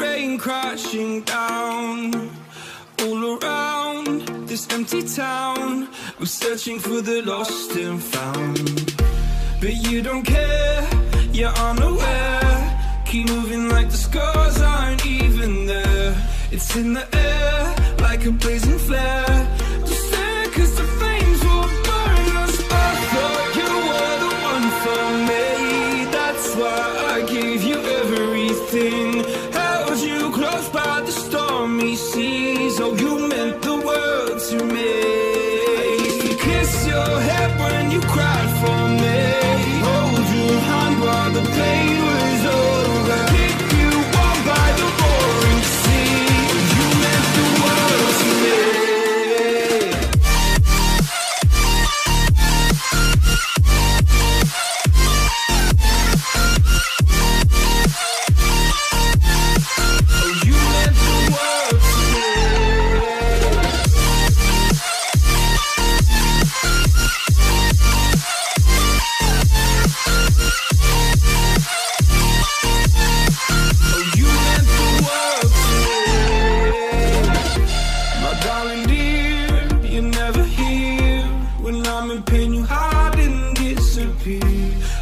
rain crashing down all around this empty town. We're searching for the lost and found. But you don't care, you're unaware. Keep moving like the scars aren't even there. It's in the air.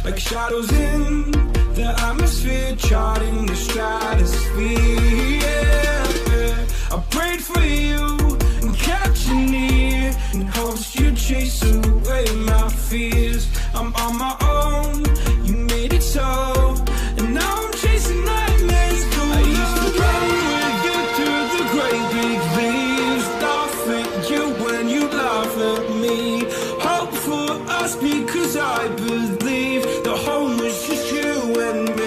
like shadows in the atmosphere, charting the stratosphere. Yeah. I prayed for you and kept you near, in hopes you chase away my fears. because I believe the home was just you and me.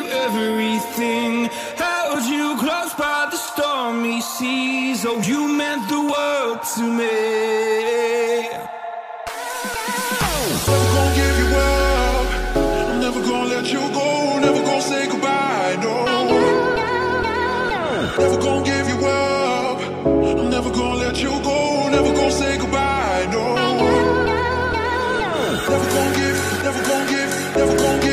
you everything. Held you close by the stormy seas. Oh, you meant the world to me. Never gonna give you up. I'm never gonna let you go. Never gonna say goodbye. No. Never gonna give you up. I'm never gonna let you go. Never gonna say goodbye. No. Never gonna give. Never gonna give. Never gonna give.